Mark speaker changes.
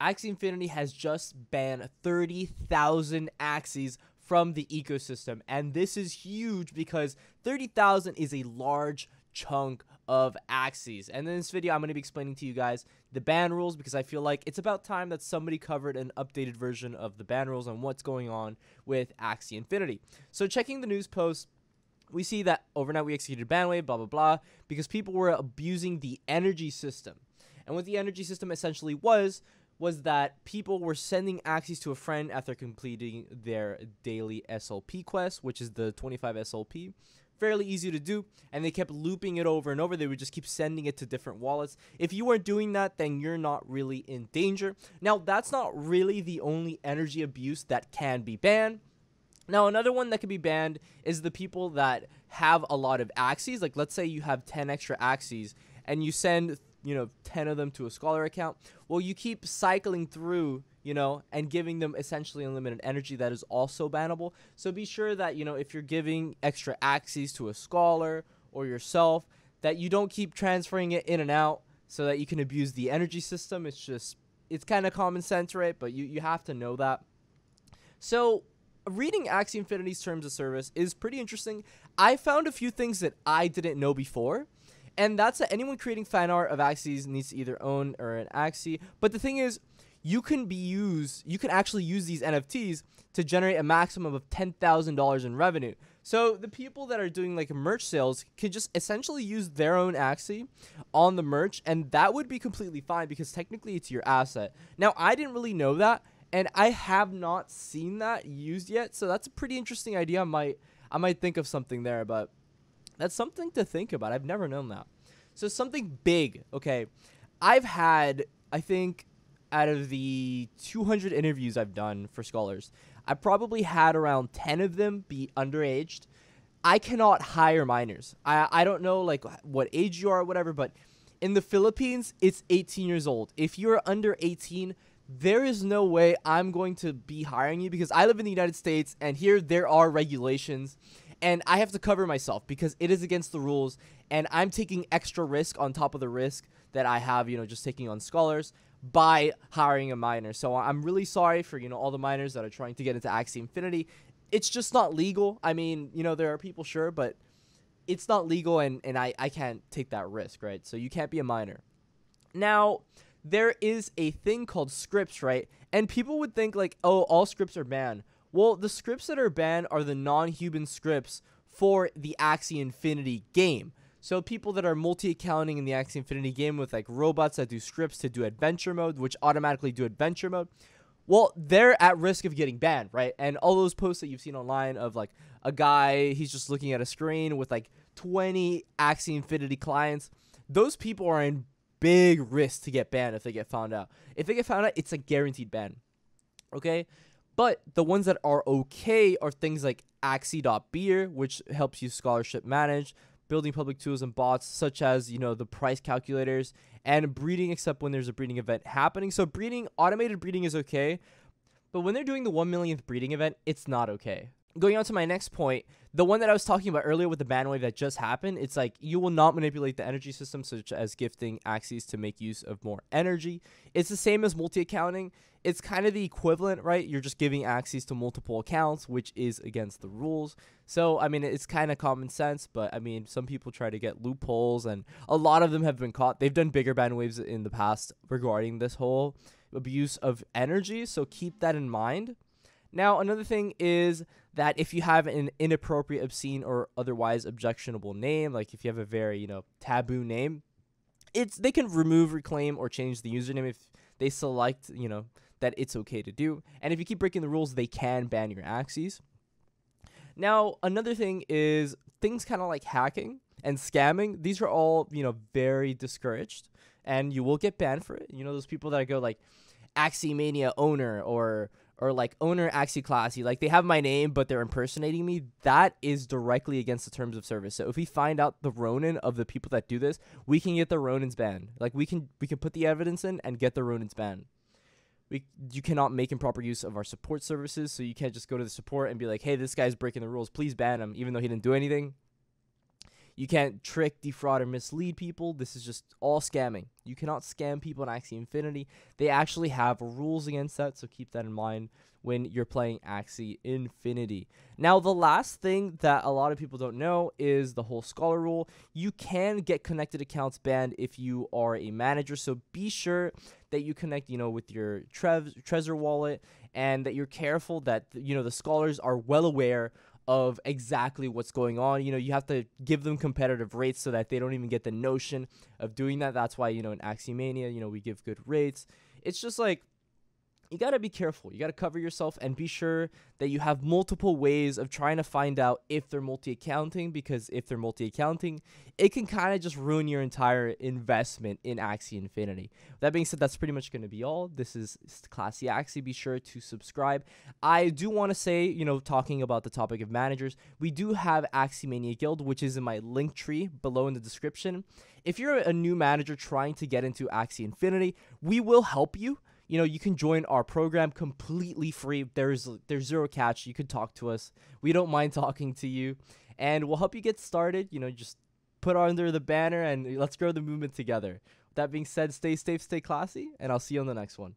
Speaker 1: Axie Infinity has just banned 30,000 Axies from the ecosystem. And this is huge because 30,000 is a large chunk of Axies. And in this video, I'm going to be explaining to you guys the ban rules because I feel like it's about time that somebody covered an updated version of the ban rules and what's going on with Axie Infinity. So checking the news post, we see that overnight we executed ban blah, blah, blah, because people were abusing the energy system. And what the energy system essentially was, was that people were sending Axies to a friend after completing their daily SLP quest, which is the 25 SLP fairly easy to do and they kept looping it over and over. They would just keep sending it to different wallets. If you weren't doing that then you're not really in danger. Now that's not really the only energy abuse that can be banned. Now another one that can be banned is the people that have a lot of Axies. like let's say you have 10 extra axes and you send you know 10 of them to a scholar account well you keep cycling through you know, and giving them essentially unlimited energy that is also bannable. So be sure that, you know, if you're giving extra Axies to a scholar or yourself, that you don't keep transferring it in and out so that you can abuse the energy system. It's just, it's kind of common sense, right? But you, you have to know that. So reading Axie Infinity's terms of service is pretty interesting. I found a few things that I didn't know before. And that's that anyone creating fan art of Axies needs to either own or an Axie. But the thing is, you can be used you can actually use these NFTs to generate a maximum of $10,000 in revenue. So the people that are doing like merch sales can just essentially use their own Axie on the merch and that would be completely fine because technically it's your asset. Now I didn't really know that and I have not seen that used yet. So that's a pretty interesting idea. I might I might think of something there, but that's something to think about. I've never known that. So something big, okay. I've had I think out of the 200 interviews I've done for scholars, I probably had around 10 of them be underaged. I cannot hire minors. I I don't know like what age you are or whatever, but in the Philippines, it's 18 years old. If you're under 18, there is no way I'm going to be hiring you because I live in the United States and here there are regulations and I have to cover myself because it is against the rules and I'm taking extra risk on top of the risk that I have, you know, just taking on scholars by hiring a minor. So I'm really sorry for, you know, all the minors that are trying to get into Axie Infinity. It's just not legal. I mean, you know, there are people sure, but it's not legal and, and I, I can't take that risk, right? So you can't be a minor. Now, there is a thing called scripts, right? And people would think like, oh, all scripts are banned. Well, the scripts that are banned are the non-human scripts for the Axie Infinity game. So people that are multi-accounting in the Axie Infinity game with like robots that do scripts to do adventure mode, which automatically do adventure mode, well, they're at risk of getting banned, right? And all those posts that you've seen online of like a guy, he's just looking at a screen with like 20 Axie Infinity clients, those people are in big risk to get banned if they get found out. If they get found out, it's a guaranteed ban. Okay? But the ones that are okay are things like Axie.beer, which helps you scholarship manage, building public tools and bots such as you know the price calculators and breeding except when there's a breeding event happening. So breeding automated breeding is okay but when they're doing the 1 millionth breeding event it's not okay going on to my next point the one that i was talking about earlier with the ban wave that just happened it's like you will not manipulate the energy system such as gifting Axies to make use of more energy it's the same as multi-accounting it's kind of the equivalent, right? You're just giving Axies to multiple accounts, which is against the rules. So, I mean, it's kind of common sense, but I mean, some people try to get loopholes, and a lot of them have been caught. They've done bigger ban waves in the past regarding this whole abuse of energy, so keep that in mind. Now, another thing is that if you have an inappropriate, obscene, or otherwise objectionable name, like if you have a very, you know, taboo name, it's they can remove, reclaim, or change the username if they select, you know, that it's okay to do. And if you keep breaking the rules, they can ban your Axies. Now, another thing is things kind of like hacking and scamming. These are all, you know, very discouraged and you will get banned for it. You know, those people that go like Axie Mania owner or or like owner Axie Classy, like they have my name but they're impersonating me. That is directly against the terms of service. So if we find out the Ronin of the people that do this, we can get the Ronins banned. Like we can we can put the evidence in and get the Ronins banned we you cannot make improper use of our support services so you can't just go to the support and be like hey this guy's breaking the rules please ban him even though he didn't do anything You can't trick, defraud, or mislead people. This is just all scamming. You cannot scam people in Axie Infinity. They actually have rules against that, so keep that in mind when you're playing Axie Infinity. Now, the last thing that a lot of people don't know is the whole scholar rule. You can get connected accounts banned if you are a manager, so be sure that you connect, you know, with your Trev- Trezor wallet and that you're careful that, you know, the scholars are well aware of exactly what's going on. You know, you have to give them competitive rates so that they don't even get the notion of doing that. That's why, you know, in Axiemania, you know, we give good rates. It's just like you got to be careful. You got to cover yourself and be sure that you have multiple ways of trying to find out if they're multi accounting because if they're multi accounting, it can kind of just ruin your entire investment in Axie Infinity. That being said, that's pretty much going to be all. This is Classy Axie. Be sure to subscribe. I do want to say, you know, talking about the topic of managers, we do have Axie Mania Guild, which is in my link tree below in the description. If you're a new manager trying to get into Axie Infinity, we will help you you know, you can join our program completely free. There's there's zero catch. You can talk to us. We don't mind talking to you, and we'll help you get started. You know, just put under the banner and let's grow the movement together. That being said, stay safe, stay classy, and I'll see you on the next one.